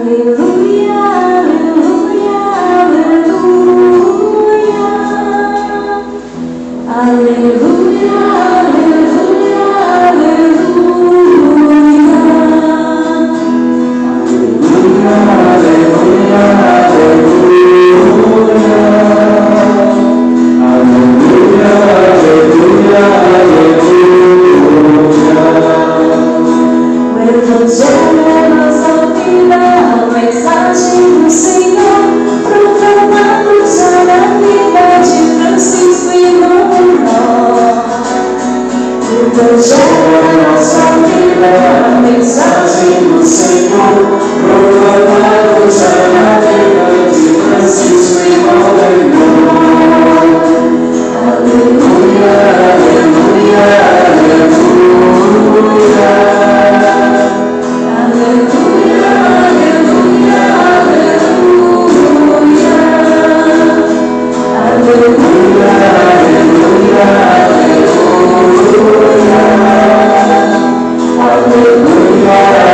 Hallelujah. the Lord.